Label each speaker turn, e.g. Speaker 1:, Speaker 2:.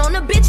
Speaker 1: on the bitch.